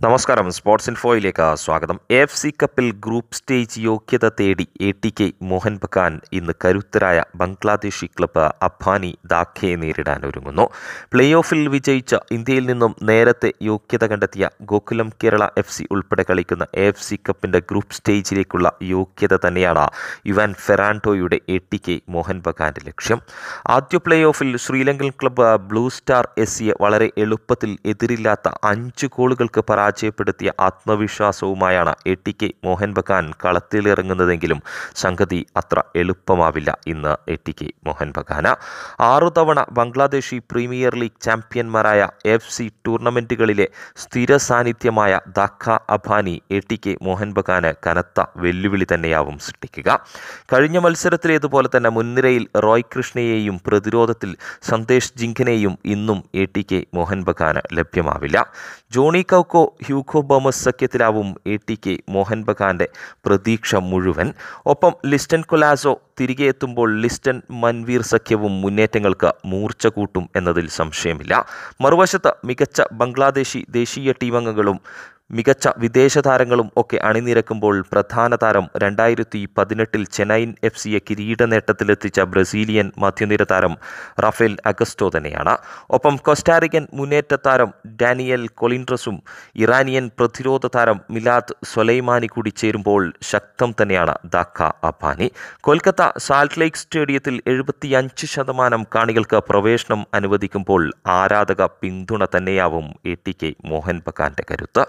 നമസ്കാരം. സ്പോർട്സ് ഇൻഫോയിലേക്ക് സ്വാഗതം. എഫ് സി കപ്പിൽ ഗ്രൂപ്പ് സ്റ്റേജ് യോഗ്യത തേടി A T K Mohan Bagan ഇന്ന് കരുത്തരായ ബംഗ്ലാദേശി ക്ലബ്ബ് അഫാനി ദാഖയെ നേരിടാൻ ഒരുങ്ങുന്നു. പ്ലേ ഓഫിൽ വിജയിച്ച ഇന്ത്യയിൽ നിന്നും നേരത്തെ യോഗ്യത കണ്ടെത്തിയ ഗോകുലം കേരള എഫ് സി ഉൾപ്പെടെ കളിക്കുന്ന എഫ് സി കപ്പിന്റെ ഗ്രൂപ്പ് സ്റ്റേജിലേക്കുള്ള യോഗ്യത തന്നെയാണ് യുവാൻ ഫെറാൻഡോയുടെ എ ടി കെ മോഹൻ ബഗാന്റെ ലക്ഷ്യം. ആദ്യ പ്ലേ ഓഫിൽ Sri Lankan club blue star S സിയെ വളരെ എളുപ്പത്തിൽ എതിരില്ലാത്ത അഞ്ച് ഗോളുകൾക്ക് പരാജയപ്പെടുത്തിയ ആത്മവിശ്വാസവുമായാണ് A T K Mohun Bagan കളത്തിലിറങ്ങുന്നതെങ്കിലും സംഗതി അത്ര എളുപ്പമാവില്ല ഇന്ന് എ ടി കെ മോഹൻ ബഗാന്. ആറു തവണ ബംഗ്ലാദേശി പ്രീമിയർ ലീഗ് ചാമ്പ്യന്മാരായ എഫ് സി ടൂർണമെന്റുകളിലെ സ്ഥിര സാന്നിധ്യമായ Dhaka Abahani A T K Mohan ബഗാന് കനത്ത വെല്ലുവിളി തന്നെയാവും സൃഷ്ടിക്കുക. കഴിഞ്ഞ മത്സരത്തിലേതുപോലെ തന്നെ മുൻനിരയിൽ റോയ് കൃഷ്ണയെയും പ്രതിരോധത്തിൽ സന്ദേശ് ജിങ്കനെയും ഇന്നും എ ടി കെ മോഹൻ ബഗാന് ലഭ്യമാവില്ല. ജോണി കൗക്കോ ഹ്യൂഗോ ബോമസ് സഖ്യത്തിലാവും എ ടി കെ മോഹൻ ബഗാന്റെ പ്രതീക്ഷ മുഴുവൻ. ഒപ്പം ലിസ്റ്റൻ കൊലാസോ തിരികെ എത്തുമ്പോൾ ലിസ്റ്റൻ മൻവീർ സഖ്യവും മുന്നേറ്റങ്ങൾക്ക് മൂർച്ച കൂട്ടും എന്നതിൽ സംശയമില്ല. മറുവശത്ത് മികച്ച ബംഗ്ലാദേശി ദേശീയ ടീമംഗങ്ങളും മികച്ച വിദേശ താരങ്ങളും ഒക്കെ അണിനിരക്കുമ്പോൾ പ്രധാന താരം രണ്ടായിരത്തി പതിനെട്ടിൽ ചെന്നൈയിൻ എഫ് സിയെ കിരീട നേട്ടത്തിലെത്തിച്ച ബ്രസീലിയൻ മധ്യനിര താരം റഫേൽ അഗസ്റ്റോ തന്നെയാണ്. ഒപ്പം കൊസ്റ്റാറിക്കൻ മുന്നേറ്റ താരം ഡാനിയൽ കൊളിൻട്രസും ഇറാനിയൻ പ്രതിരോധ താരം മിലാദ് സൊലൈമാനി കൂടി ചേരുമ്പോൾ ശക്തം തന്നെയാണ് ദാക്ക അബാനി കൊൽക്കത്ത സാൾട്ട് ലേക്ക് സ്റ്റേഡിയത്തിൽ എഴുപത്തിയഞ്ച് ശതമാനം കാണികൾക്ക് പ്രവേശനം അനുവദിക്കുമ്പോൾ ആരാധക പിന്തുണ തന്നെയാവും എ ടി കെ മോഹൻ ബഗാന്റെ കരുത്ത്.